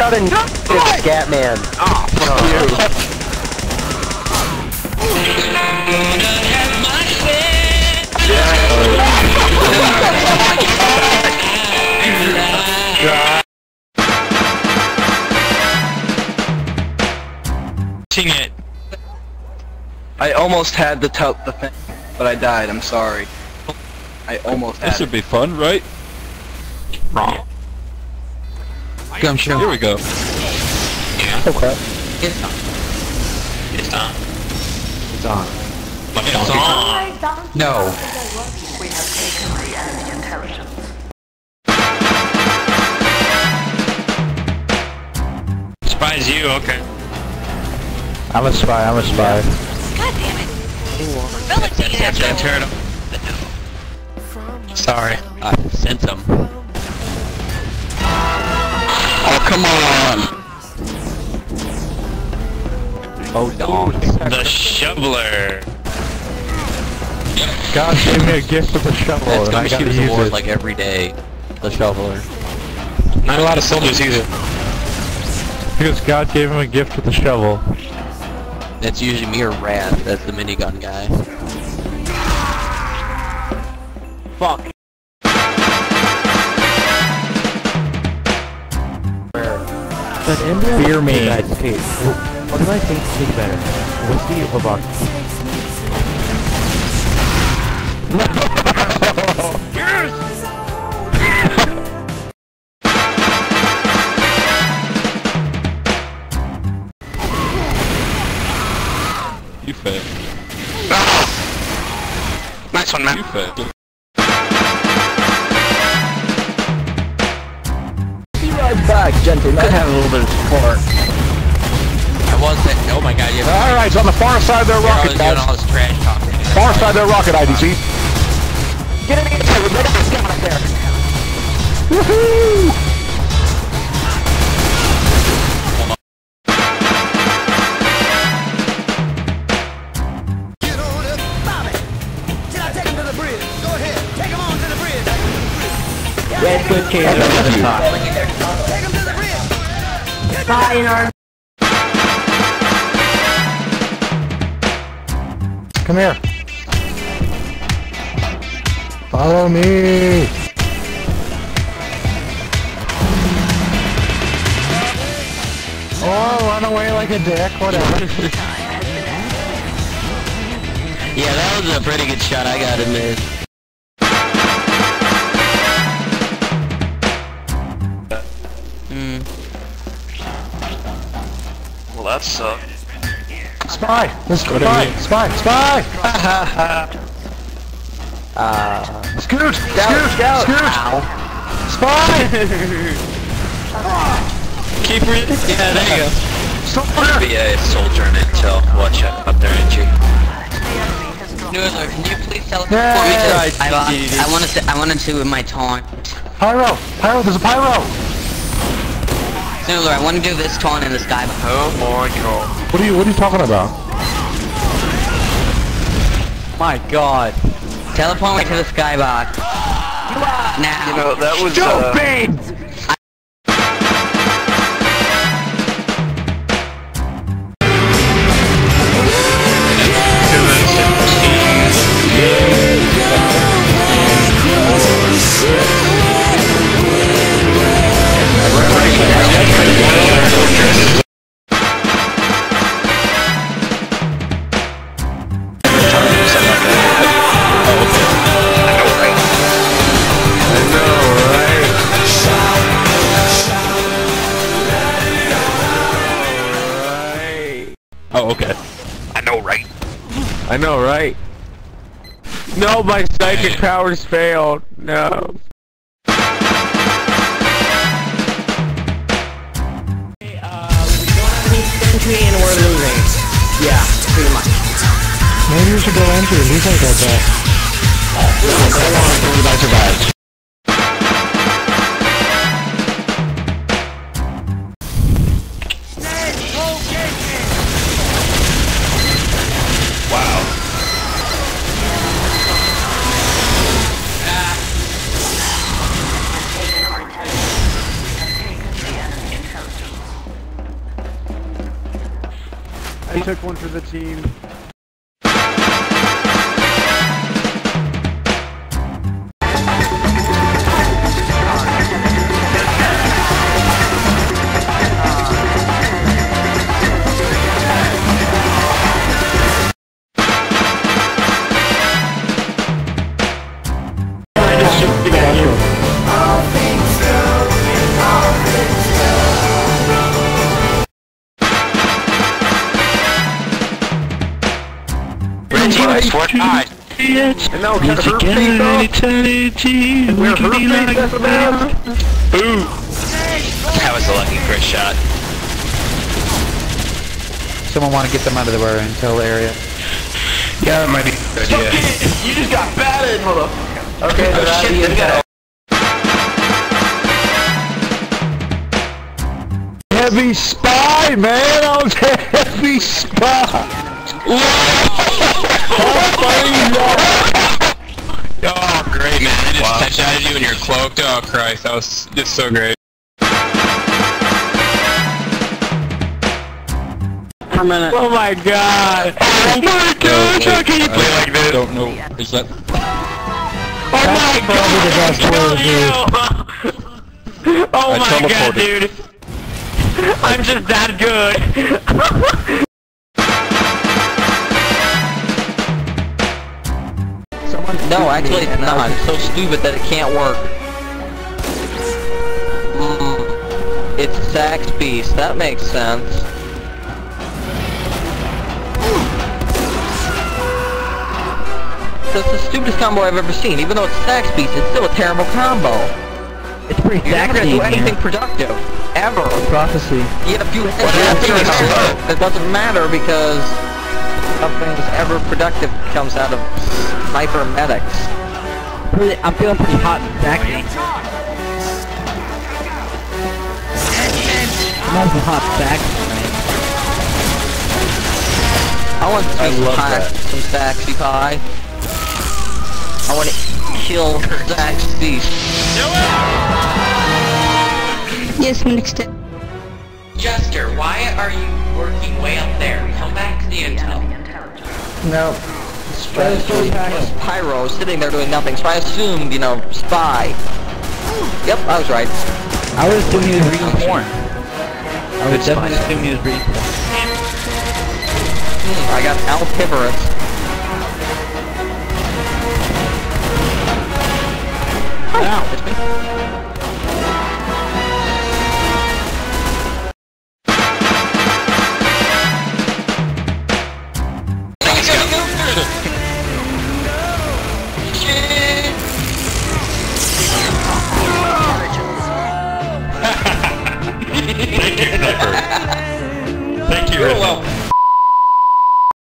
got a Scatman. Oh, fuck you. Sing it. I almost had the tell the thing, but I died. I'm sorry. I almost had This it. would be fun, right? Wrong. Come show. Here we go. Okay. It's on. It's on. It's on. It's on. No. We have taken the enemy intelligence. Spy's you, okay. I'm a spy, I'm a spy. God damn it. That's, that's, that's heard him. Sorry. I sent him. Come on! Oh, dog. The shoveler. God gave me a gift of a shovel That's and I gotta shoot use awards it. like every day. The shoveler. Not a lot of soldiers either. Because God gave him a gift with a shovel. That's usually me or Wrath. That's the minigun guy. Fuck. But India Fear me. United States. What do I think is better? Whiskey or vodka? You failed. Nice one, man. You failed. Be right back, gentlemen. Could have a little bit of support. I was that. Oh my god, you have Alright, it's on the far side of their rocket, always doing guys. all this trash talking. Far side of their rocket, IDC. Get in the air, we got a scout up there. Woohoo! Red foot chair. Come here. Follow me. Oh, run away like a dick, whatever. Yeah, that was a pretty good shot, I gotta admit. Well, that sucked. Spy! This spy! Spy! Spy! Uh, Scoot! scout, Scoot! scout. Scoot! Spy! Keep reading. Yeah, there you go. Stop there! Be a soldier in intel. Watch out up there, ain't you? Noodler, can you please teleport Yeah, me to... right, I, lost, I wanted to, I wanted to see with my taunt. Pyro! Pyro, there's a pyro! Noodler, I want to do this taunt in the sky. Oh my god. What are you, what are you talking about? My god. Teleport me to the skybox. Now. You know, that was, uh, Stupid! Oh, okay. I know, right? I know, right? No, my psychic powers failed. No. We don't have any entry and we're losing. Yeah, pretty much. Maybe we should go enter and do something like that. Uh, took one for the team. Reggie, that's what I. And now can her face off? Where her face at the mask? Boo! That was a lucky crit shot. Someone want to get them out of the intel area. Yeah, that might be a good idea. You just got batted, motherfucker. Okay, Oh they're out of shit, the they got Heavy spy, man! I was a heavy spy! Oh, great, man. I just headshotted you and you're cloaked. Oh, Christ. That was just so great. Per minute. Oh my god! Oh my gosh, how can you play like this? don't know. Is that... Oh my Probably the best way to do. Oh I my god, dude! I'm just that good! No, actually it's not. It's so stupid that it can't work. Mm, it's Sax Beast. That makes sense. That's the stupidest combo I've ever seen. Even though it's Sax Beast, it's still a terrible combo. It's pretty You're never gonna do anything productive. Ever. Prophecy. Yet if you hit happened to it, it doesn't matter because nothing ever productive comes out of sniper medics. Pretty, I'm feeling pretty hot and sexy. I'm on some hot sexy. I want some I love pie, that. some sexy pie. I want to kill Sax Beast. Yes, next step. Jester, why are you working way up there? Come back to the intel. No. Plus Pyro sitting there doing nothing, so I assumed, you know, spy. Yep, I was right. I would assume he was reading porn. I would definitely assume he was reading porn. Hmm, I got Altivorous. Ow,